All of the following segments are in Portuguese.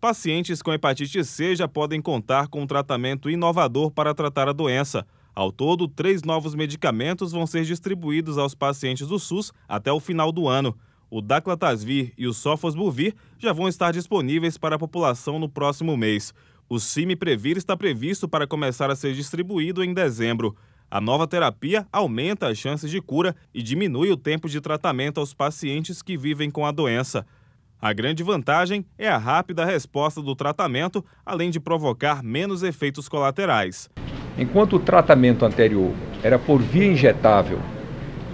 Pacientes com hepatite C já podem contar com um tratamento inovador para tratar a doença. Ao todo, três novos medicamentos vão ser distribuídos aos pacientes do SUS até o final do ano. O Daclatasvir e o Sofosbuvir já vão estar disponíveis para a população no próximo mês. O Cimiprevir está previsto para começar a ser distribuído em dezembro. A nova terapia aumenta as chances de cura e diminui o tempo de tratamento aos pacientes que vivem com a doença. A grande vantagem é a rápida resposta do tratamento, além de provocar menos efeitos colaterais. Enquanto o tratamento anterior era por via injetável,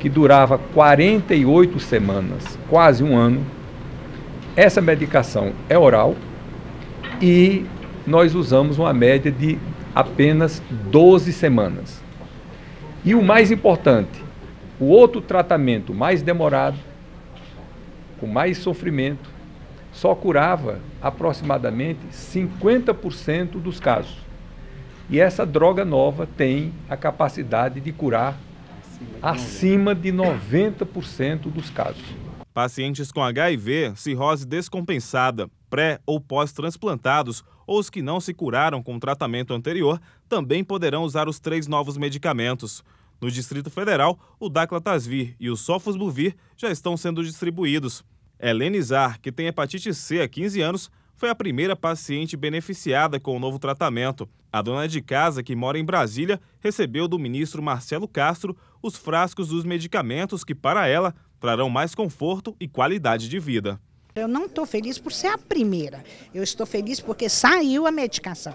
que durava 48 semanas, quase um ano, essa medicação é oral e nós usamos uma média de apenas 12 semanas. E o mais importante, o outro tratamento mais demorado, com mais sofrimento, só curava aproximadamente 50% dos casos. E essa droga nova tem a capacidade de curar acima de 90% dos casos. Pacientes com HIV, cirrose descompensada, pré ou pós-transplantados ou os que não se curaram com o tratamento anterior também poderão usar os três novos medicamentos. No Distrito Federal, o Daclatasvir e o Sofosbuvir já estão sendo distribuídos. Helenizar, que tem hepatite C há 15 anos, foi a primeira paciente beneficiada com o novo tratamento. A dona de casa, que mora em Brasília, recebeu do ministro Marcelo Castro os frascos dos medicamentos que, para ela, trarão mais conforto e qualidade de vida. Eu não estou feliz por ser a primeira. Eu estou feliz porque saiu a medicação.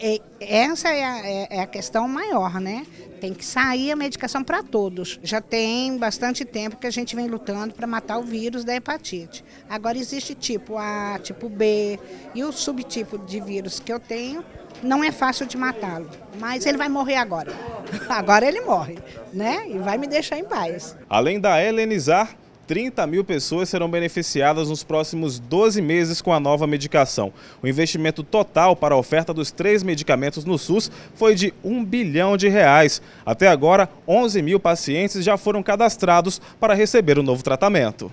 E essa é a, é, é a, questão maior, né? Tem que sair a medicação para todos. Já tem bastante tempo que a gente vem lutando para matar o vírus da hepatite. Agora existe tipo A, tipo B e o subtipo de vírus que eu tenho não é fácil de matá-lo, mas ele vai morrer agora. Agora ele morre, né? E vai me deixar em paz. Além da Helenizar, 30 mil pessoas serão beneficiadas nos próximos 12 meses com a nova medicação. O investimento total para a oferta dos três medicamentos no SUS foi de 1 bilhão de reais. Até agora, 11 mil pacientes já foram cadastrados para receber o novo tratamento.